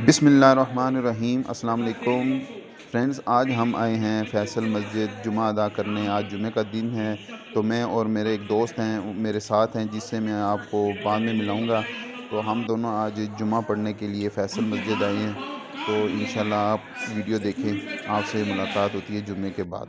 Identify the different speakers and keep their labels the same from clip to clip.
Speaker 1: बिसमीम अल्लाम फ्रेंड्स, आज हम आए हैं फैसल मस्जिद जुमा अदा करने। आज जुमे का दिन है तो मैं और मेरे एक दोस्त हैं मेरे साथ हैं, जिससे मैं आपको बाद में मिलाऊँगा। तो हम दोनों आज जुमा पढ़ने के लिए फैसल मस्जिद आए हैं। तो इन आप वीडियो देखें, आपसे मुलाकात होती है जुमे के बाद।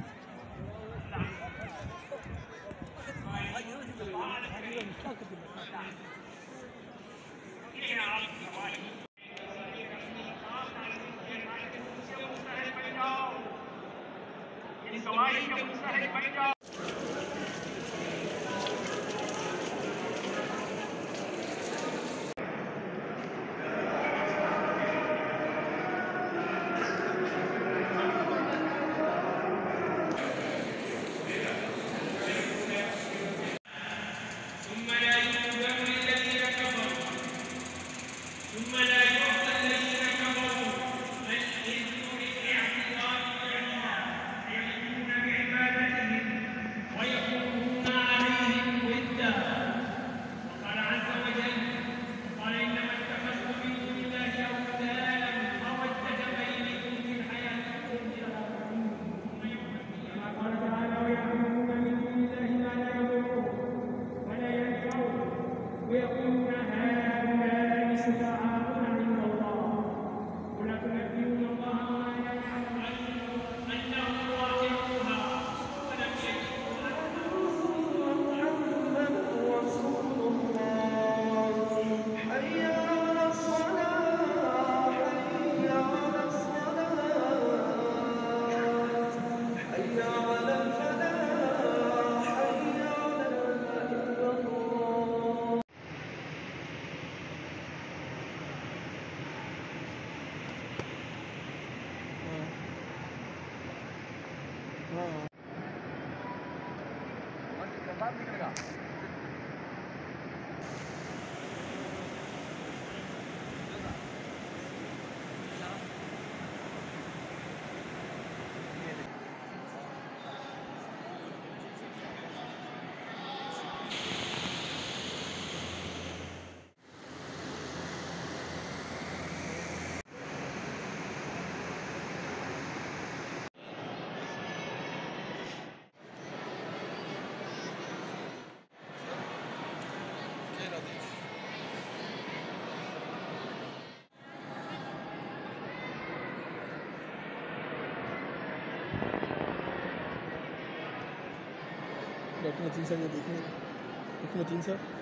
Speaker 2: गवाही के मुस्तहक बन जाओ 嗯。我等半分钟啊。बाहर निकलेगा
Speaker 3: डॉक्टर मतीन साहब ये देखें डॉक्टर मतीन साहब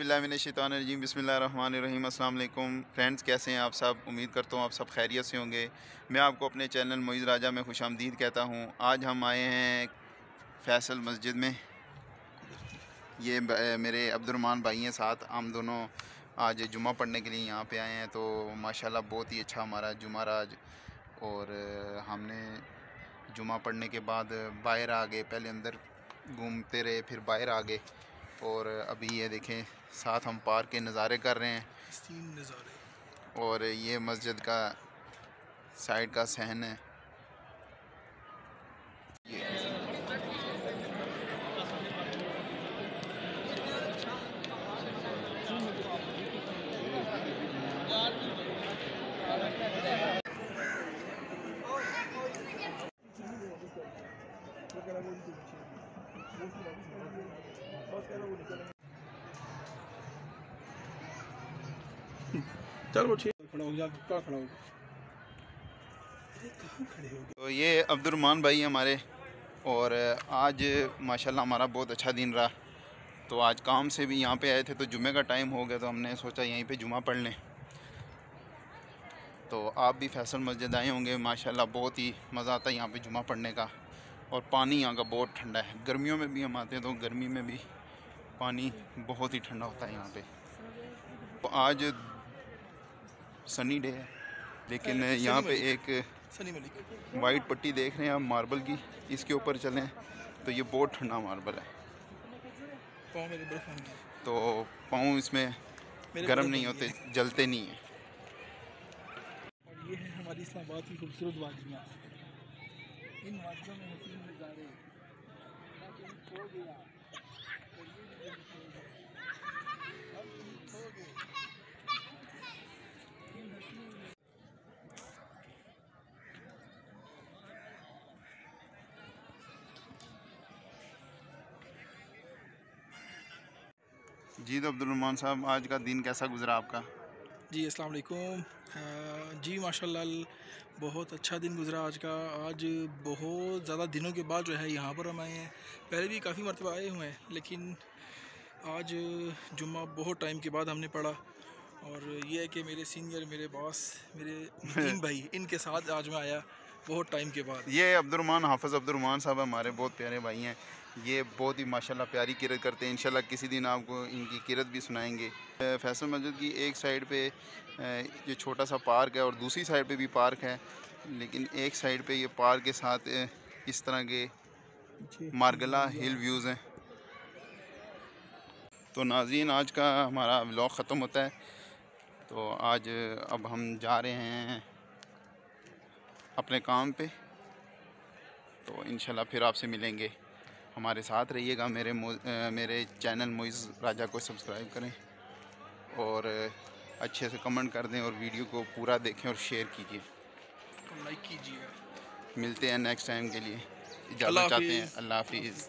Speaker 1: बिल्लामिनशैतानरजीम बसमीम अल्लाम फ्रेंड्स, कैसे हैं आप सब? उम्मीद करता हूँ आप सब खैरियत से होंगे। मैं आपको अपने चैनल मोइज़ राजा में खुश आमदीद कहता हूँ। आज हम आए हैं फैसल मस्जिद में। ये मेरे अब्दुलरमान भाई हैं साथ। हम दोनों आज जुमा पढ़ने के लिए यहाँ पे आए हैं तो माशाल्लाह बहुत ही अच्छा हमारा जुमा राज। और हमने जुमा पढ़ने के बाद बाहर आ गए, पहले अंदर घूमते रहे, फिर बाहर आ गए। और अभी ये देखें साथ हम पार्क के नज़ारे कर रहे हैं। नज़ारे। और ये मस्जिद का साइड का सहन है।
Speaker 3: चल ठीक।
Speaker 1: तो ये अब्दुलरमान भाई हमारे, और आज माशाल्लाह हमारा बहुत अच्छा दिन रहा। तो आज काम से भी यहाँ पे आए थे तो जुमे का टाइम हो गया तो हमने सोचा यहीं पे जुमा पढ़ लें। तो आप भी फैसल मस्जिद आए होंगे, माशाल्लाह बहुत ही मज़ा आता है यहाँ पे जुमा पढ़ने का। और पानी यहाँ का बहुत ठंडा है। गर्मियों में भी हम आते हैं तो गर्मी में भी पानी बहुत ही ठंडा होता है यहाँ पे। तो आज सनी डे है। लेकिन यहाँ पे एक वाइट पट्टी देख रहे हैं आप मार्बल की। इसके ऊपर चलें तो ये बहुत ठंडा मार्बल है। तो पाँव इसमें गर्म नहीं होते जलते नहीं हैं।
Speaker 3: ये है हमारी इस्लामाबाद की खूबसूरत वादियाँ। इन वादियों में हसीन नज़ारे लेकिन खो गया और ये भी खो गया। अब तुम खो गए। इन हसीन
Speaker 1: जी तो अब्दुलरमान साहब आज का दिन कैसा गुजरा आपका?
Speaker 3: जी अस्सलाम वालेकुम जी माशाल्लाह बहुत अच्छा दिन गुजरा आज का। आज बहुत ज़्यादा दिनों के बाद जो है यहाँ पर हम आए हैं। पहले भी काफ़ी मरतबा आए हुए हैं लेकिन आज जुम्मा बहुत टाइम के बाद हमने पढ़ा। और ये है कि मेरे सीनियर मेरे बॉस मेरे भाई इनके साथ आज मैं आया। बहुत टाइम के बाद।
Speaker 1: ये अब्दुलरमान हाफिज़ अब्दुलरमान साहब हमारे बहुत प्यारे भाई हैं। ये बहुत ही माशाल्लाह प्यारी किरत करते हैं। इंशाल्लाह किसी दिन आपको इनकी किरत भी सुनाएँगे। फैसल मस्जिद की एक साइड पे ये छोटा सा पार्क है और दूसरी साइड पे भी पार्क है। लेकिन एक साइड पे ये पार्क के साथ इस तरह के मारगला हिल व्यूज़ हैं। तो नाजीन आज का हमारा व्लॉग ख़त्म होता है। तो आज अब हम जा रहे हैं अपने काम पे। तो इन फिर आपसे मिलेंगे। हमारे साथ रहिएगा मेरे मेरे चैनल मोइज़ राजा को सब्सक्राइब करें और अच्छे से कमेंट कर दें और वीडियो को पूरा देखें और शेयर कीजिए।
Speaker 3: लाइक कीजिएगा।
Speaker 1: मिलते हैं नेक्स्ट टाइम के लिए। इजाज़त चाहते हैं। अल्लाह हाफिज़।